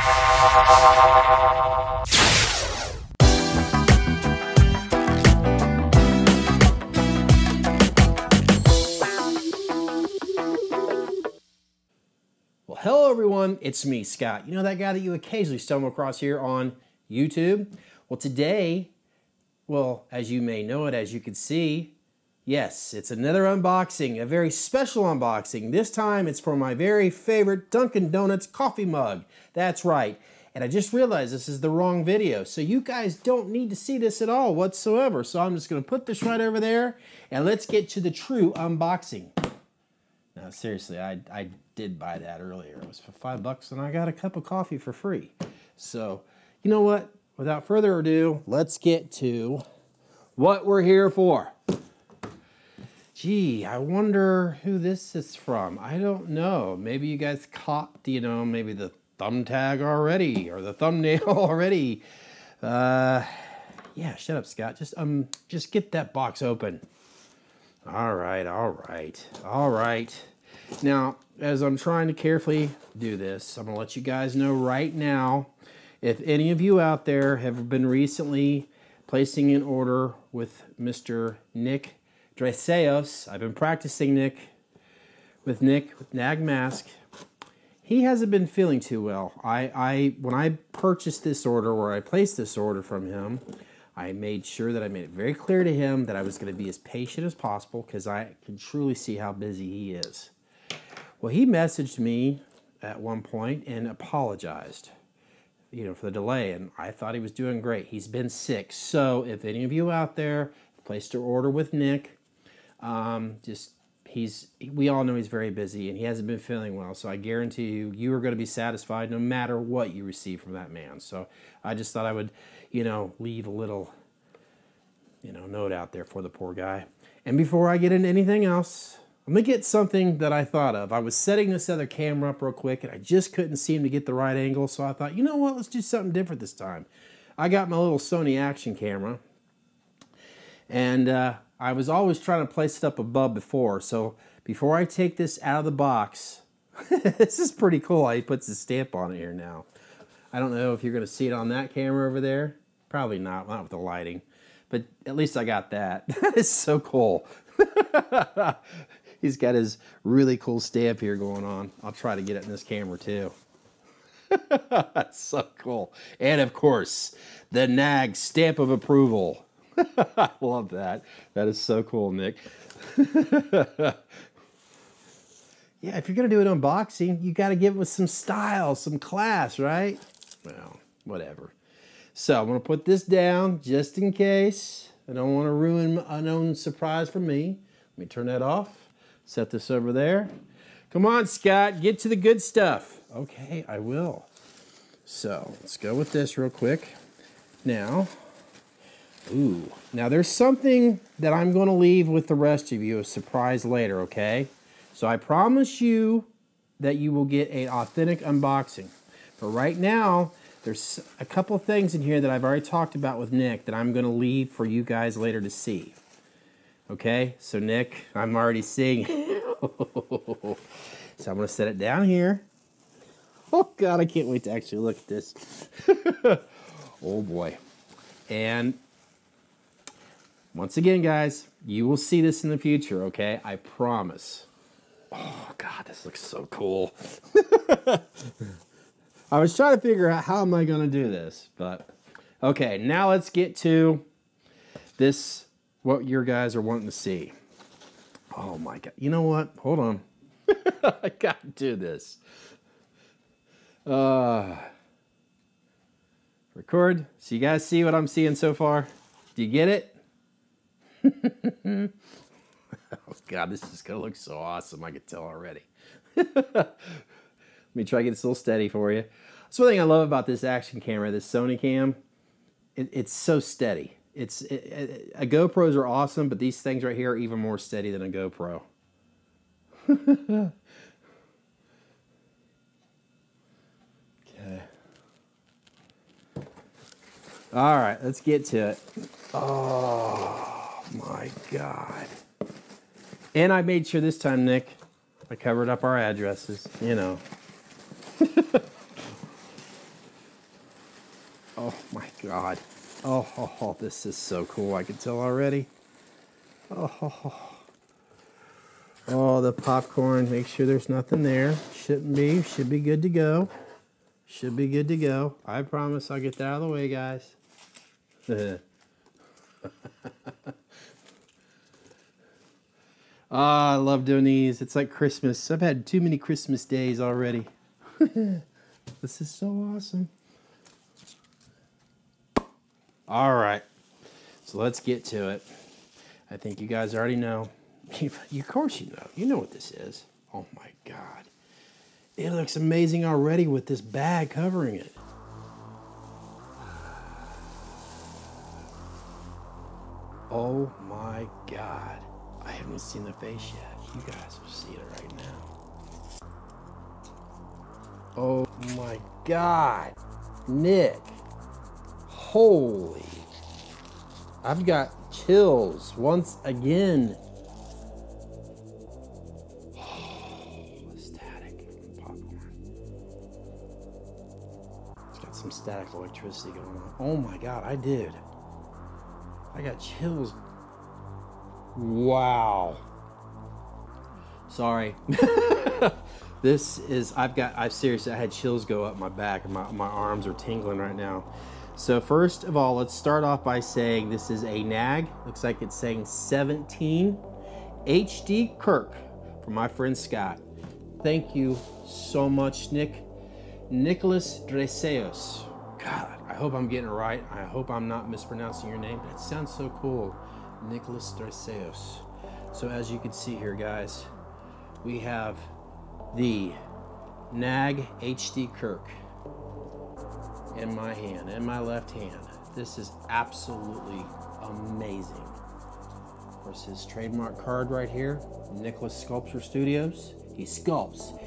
Well, hello everyone, it's me, Scott. You know that guy that you occasionally stumble across here on YouTube? Well, today, well, as you may know it, as you can see, yes, it's another unboxing, a very special unboxing. This time it's for my very favorite Dunkin' Donuts coffee mug. That's right. And I just realized this is the wrong video, so you guys don't need to see this at all whatsoever. So I'm just gonna put this right over there, and let's get to the true unboxing. Now, seriously, I, I did buy that earlier. It was for five bucks, and I got a cup of coffee for free. So, you know what? Without further ado, let's get to what we're here for. Gee, I wonder who this is from. I don't know. Maybe you guys caught, you know, maybe the thumb tag already or the thumbnail already. Uh, yeah, shut up, Scott. Just um, just get that box open. All right, all right, all right. Now, as I'm trying to carefully do this, I'm gonna let you guys know right now, if any of you out there have been recently placing an order with Mr. Nick Dresios, I've been practicing Nick with Nick with Nag Mask. He hasn't been feeling too well. I, I when I purchased this order, or I placed this order from him, I made sure that I made it very clear to him that I was going to be as patient as possible because I can truly see how busy he is. Well, he messaged me at one point and apologized, you know, for the delay, and I thought he was doing great. He's been sick, so if any of you out there placed your order with Nick, um, just he's we all know he's very busy and he hasn't been feeling well. So I guarantee you, you are going to be satisfied no matter what you receive from that man. So I just thought I would, you know, leave a little, you know, note out there for the poor guy. And before I get into anything else, I'm gonna get something that I thought of. I was setting this other camera up real quick and I just couldn't seem to get the right angle. So I thought, you know what, let's do something different this time. I got my little Sony action camera and uh, I was always trying to place it up above before. So before I take this out of the box, this is pretty cool he puts his stamp on it here now. I don't know if you're gonna see it on that camera over there. Probably not, not with the lighting. But at least I got that. That is so cool. He's got his really cool stamp here going on. I'll try to get it in this camera too. That's so cool. And of course, the NAG stamp of approval. I love that. That is so cool, Nick. yeah, if you're going to do an unboxing, you got to give it with some style, some class, right? Well, whatever. So I'm going to put this down just in case. I don't want to ruin an unknown surprise for me. Let me turn that off. Set this over there. Come on, Scott, get to the good stuff. Okay, I will. So let's go with this real quick. Now, ooh, now there's something that I'm going to leave with the rest of you, a surprise later, okay? So I promise you that you will get an authentic unboxing. But right now, there's a couple things in here that I've already talked about with Nick that I'm going to leave for you guys later to see. Okay, so Nick, I'm already seeing. so I'm going to set it down here. Oh God, I can't wait to actually look at this. oh boy. And once again, guys, you will see this in the future, okay? I promise. Oh God, this looks so cool. I was trying to figure out how am I going to do this, but okay, now let's get to this what your guys are wanting to see. Oh my God. You know what? Hold on. I got to do this. Uh, record. So you guys see what I'm seeing so far? Do you get it? Oh God, this is going to look so awesome. I can tell already. Let me try to get this a little steady for you. That's one thing I love about this action camera, this Sony cam. It, it's so steady. It's it, it, a GoPros are awesome, but these things right here are even more steady than a GoPro. okay. All right, let's get to it. Oh my God. And I made sure this time, Nick, I covered up our addresses, you know. Oh my God. Oh, oh, oh, this is so cool. I can tell already. Oh, oh, oh. oh, the popcorn. Make sure there's nothing there. Shouldn't be. Should be good to go. Should be good to go. I promise I'll get that out of the way, guys. Ah, I love doing these. It's like Christmas. I've had too many Christmas days already. this is so awesome. All right. So let's get to it. I think you guys already know. You, of course you know. You know what this is. Oh my God. It looks amazing already with this bag covering it. Oh my God. Haven't seen the face yet. You guys will see it right now. Oh my God. Nick. Holy. I've got chills once again. Oh, static popcorn. It's got some static electricity going on. Oh my God, I did. I got chills. Wow. Sorry. this is, I've got, I've seriously, I had chills go up my back. My, my arms are tingling right now. So first of all, let's start off by saying this is a NAG. Looks like it's saying 17 HD Kirk from my friend Scott. Thank you so much, Nick. Nicholas Dresios. God, I hope I'm getting it right. I hope I'm not mispronouncing your name. That sounds so cool. Nicholas Dresios. So as you can see here, guys, we have the NAG HD Kirk in my hand, in my left hand. This is absolutely amazing. Of course, his trademark card right here, Nicholas Sculpture Studios. He sculpts.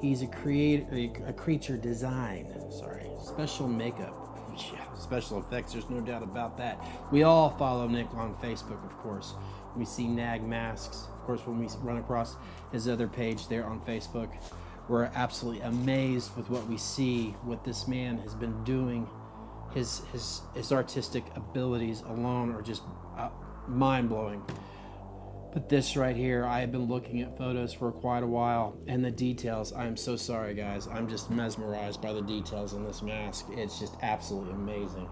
He's a create a creature design. Sorry, special makeup. Special effects. There's no doubt about that. We all follow Nick on Facebook, of course. We see Nag masks. Of course, when we run across his other page there on Facebook, we're absolutely amazed with what we see, what this man has been doing. His his his artistic abilities alone are just uh, mind blowing. But this right here, I have been looking at photos for quite a while, and the details. I'm so sorry, guys. I'm just mesmerized by the details in this mask. It's just absolutely amazing.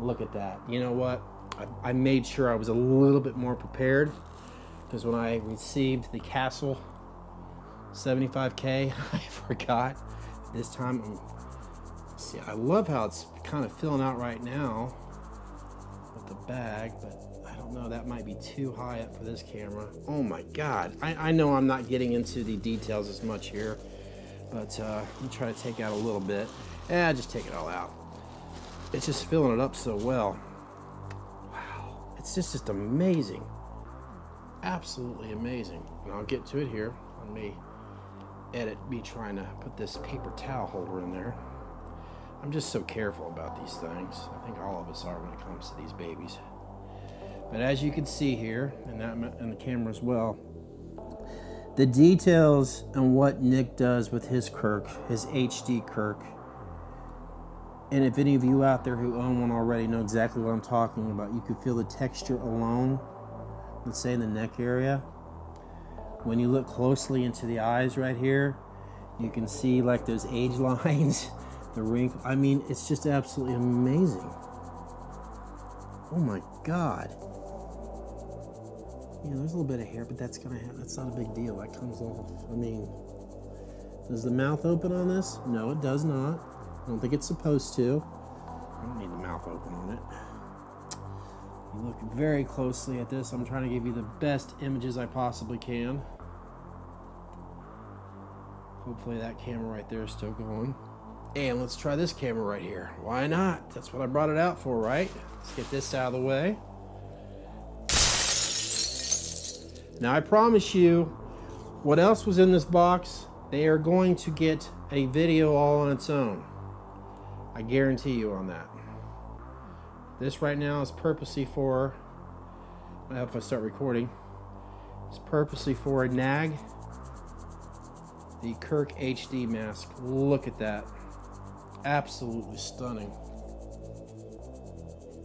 Look at that. You know what? I, I made sure I was a little bit more prepared because when I received the castle 75k. I forgot. This time, I'm, see, I love how it's kind of filling out right now with the bag, but don't know. That might be too high up for this camera. Oh my God. I, I know I'm not getting into the details as much here, but uh, I'm try to take out a little bit. Yeah, just take it all out. It's just filling it up so well. Wow. It's just, just amazing. Absolutely amazing. And I'll get to it here. Let me edit me trying to put this paper towel holder in there. I'm just so careful about these things. I think all of us are when it comes to these babies. But as you can see here, and that in the camera as well, the details and what Nick does with his Kirk, his HD Kirk, and if any of you out there who own one already know exactly what I'm talking about, you can feel the texture alone, let's say in the neck area, when you look closely into the eyes right here, you can see like those age lines, the wrinkle. I mean, it's just absolutely amazing. Oh my God. Yeah, there's a little bit of hair, but that's gonna have, that's not a big deal. That comes off. I mean, does the mouth open on this? No, it does not. I don't think it's supposed to. I don't need the mouth open on it. You look very closely at this. I'm trying to give you the best images I possibly can. Hopefully that camera right there is still going. And let's try this camera right here. Why not? That's what I brought it out for, right? Let's get this out of the way. Now I promise you, what else was in this box, they are going to get a video all on its own. I guarantee you on that. This right now is purposely for, I hope I start recording, it's purposely for a nag, the Kirk HD mask. Look at that. Absolutely stunning.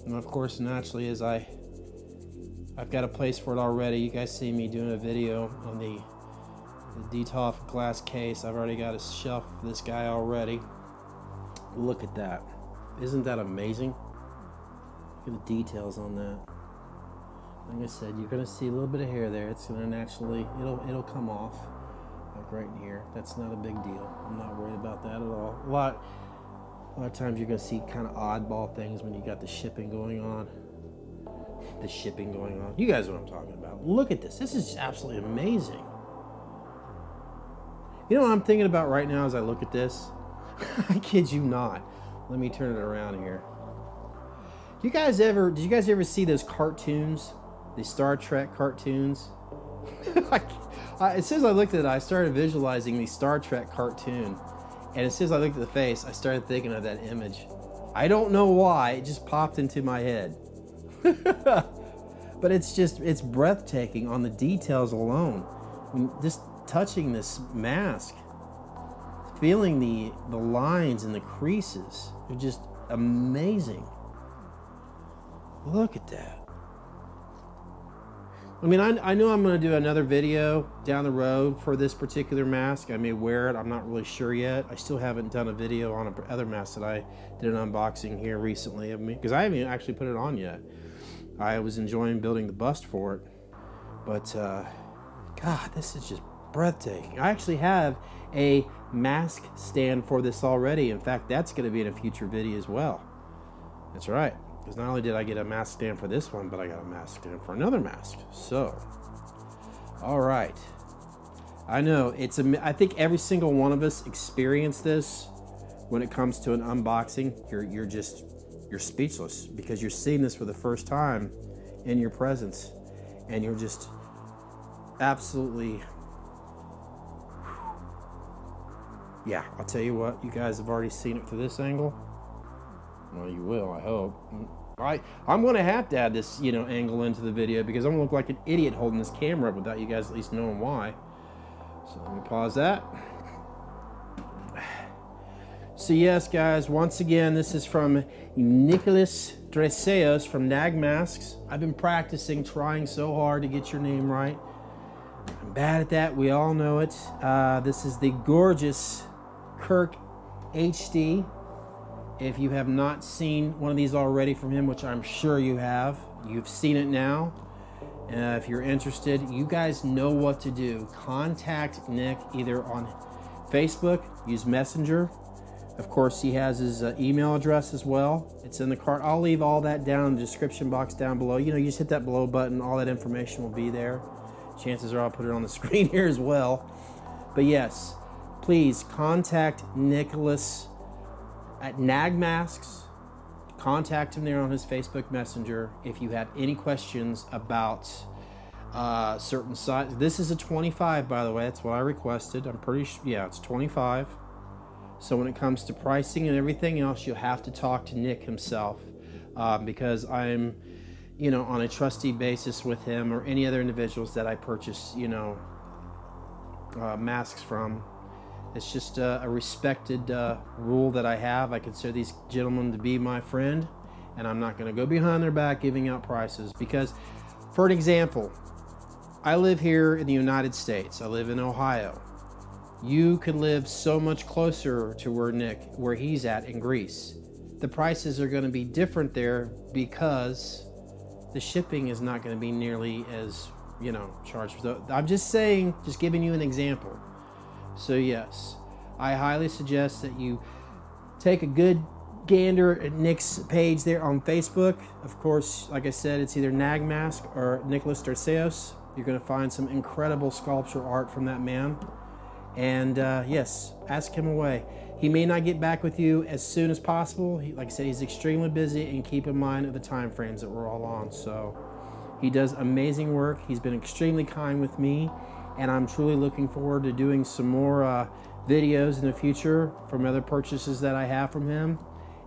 And of course, naturally, as I I've got a place for it already. You guys see me doing a video on the, the Detolf glass case. I've already got a shelf for this guy already. Look at that. Isn't that amazing? Look at the details on that. Like I said, you're gonna see a little bit of hair there. It's gonna naturally, it'll it'll come off, like right in here. That's not a big deal. I'm not worried about that at all. A lot, a lot of times you're gonna see kind of oddball things when you got the shipping going on. The shipping going on. You guys know what I'm talking about. Look at this. This is absolutely amazing. You know what I'm thinking about right now as I look at this? I kid you not. Let me turn it around here. You guys ever, did you guys ever see those cartoons? The Star Trek cartoons? As soon as I looked at it, I started visualizing the Star Trek cartoon. And as soon as I looked at the face, I started thinking of that image. I don't know why, it just popped into my head. but it's just, it's breathtaking on the details alone. Just touching this mask, feeling the, the lines and the creases, are just amazing. Look at that. I mean, I, I know I'm going to do another video down the road for this particular mask. I may wear it. I'm not really sure yet. I still haven't done a video on a, other mask that I did an unboxing here recently of me because I haven't actually put it on yet. I was enjoying building the bust for it. But, uh, God, this is just breathtaking. I actually have a mask stand for this already. In fact, that's going to be in a future video as well. That's right. Because not only did I get a mask stand for this one, but I got a mask stand for another mask. So, all right. I know it's a. I think every single one of us experienced this when it comes to an unboxing. You're you're just you're speechless because you're seeing this for the first time in your presence, and you're just absolutely. Yeah, I'll tell you what. You guys have already seen it through this angle. Well, you will, I hope. I, I'm going to have to add this, you know, angle into the video because I'm going to look like an idiot holding this camera up without you guys at least knowing why. So let me pause that. So yes, guys, once again, this is from Nicholas Dresios from Nag Masks. I've been practicing, trying so hard to get your name right. I'm bad at that. We all know it. Uh, this is the gorgeous Kirk HD if you have not seen one of these already from him, which I'm sure you have, you've seen it now. Uh, if you're interested, you guys know what to do. Contact Nick either on Facebook, use Messenger. Of course, he has his uh, email address as well. It's in the cart. I'll leave all that down in the description box down below. You know, you just hit that below button, all that information will be there. Chances are I'll put it on the screen here as well. But yes, please contact Nicholas at Nag Masks. Contact him there on his Facebook Messenger if you have any questions about uh, certain size. This is a 25, by the way. That's what I requested. I'm pretty sure. Yeah, it's 25. So when it comes to pricing and everything else, you'll have to talk to Nick himself um, because I'm, you know, on a trustee basis with him or any other individuals that I purchase, you know, uh, masks from. It's just a, a respected uh, rule that I have. I consider these gentlemen to be my friend, and I'm not going to go behind their back giving out prices because, for an example, I live here in the United States. I live in Ohio. You could live so much closer to where Nick, where he's at in Greece. The prices are going to be different there because the shipping is not going to be nearly as, you know, charged. So I'm just saying, just giving you an example. So, yes, I highly suggest that you take a good gander at Nick's page there on Facebook. Of course, like I said, it's either Nag Mask or Nicholas Terceos. You're going to find some incredible sculpture art from that man. And uh, yes, ask him away. He may not get back with you as soon as possible. He, like I said, he's extremely busy, and keep in mind of the time frames that we're all on. So he does amazing work. He's been extremely kind with me and I'm truly looking forward to doing some more uh, videos in the future from other purchases that I have from him.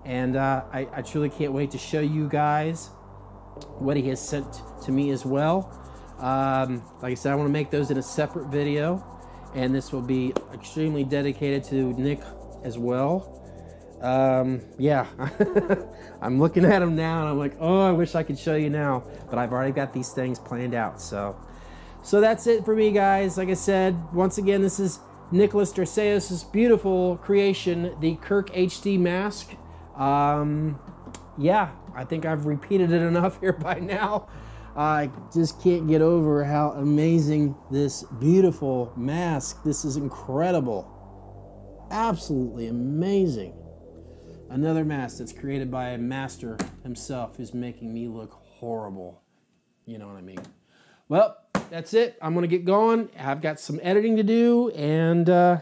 And uh, I, I, truly can't wait to show you guys what he has sent to me as well. Um, like I said, I want to make those in a separate video, and this will be extremely dedicated to Nick as well. um, yeah, I'm looking at them now and I'm like, oh, I wish I could show you now, but I've already got these things planned out. So, so that's it for me, guys. Like I said, once again, this is Nicholas Dracseos' beautiful creation, the Kirk HD mask. Um, yeah, I think I've repeated it enough here by now. I just can't get over how amazing this beautiful mask. This is incredible. Absolutely amazing. Another mask that's created by a master himself is making me look horrible. You know what I mean? Well, that's it. I'm going to get going. I've got some editing to do, and uh,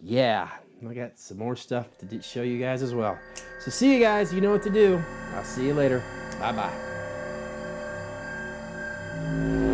yeah, I got some more stuff to show you guys as well. So see you guys. You know what to do. I'll see you later. Bye-bye. Thank you.